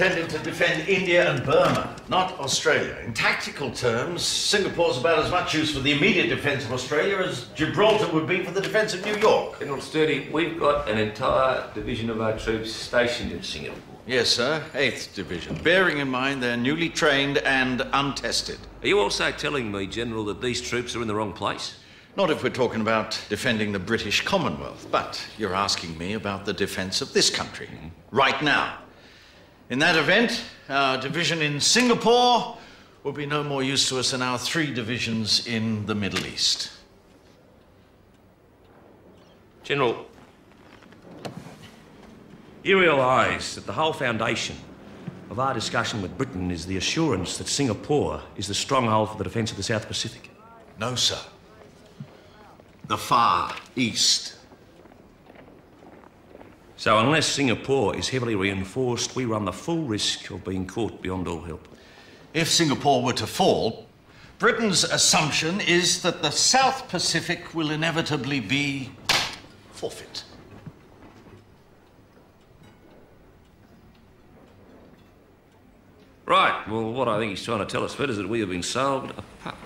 intended to defend India and Burma, not Australia. In tactical terms, Singapore's about as much use for the immediate defence of Australia as Gibraltar would be for the defence of New York. General Sturdee, we've got an entire division of our troops stationed in Singapore. Yes, sir. 8th Division. Bearing in mind they're newly trained and untested. Are you also telling me, General, that these troops are in the wrong place? Not if we're talking about defending the British Commonwealth, but you're asking me about the defence of this country, mm-hmm. right now. In that event, our division in Singapore will be no more use to us than our three divisions in the Middle East. General, you realise that the whole foundation of our discussion with Britain is the assurance that Singapore is the stronghold for the defence of the South Pacific. No, sir. The Far East. So, unless Singapore is heavily reinforced, we run the full risk of being caught beyond all help. If Singapore were to fall, Britain's assumption is that the South Pacific will inevitably be forfeit. Right, well, what I think he's trying to tell us, Fred, is that we have been sold a pup.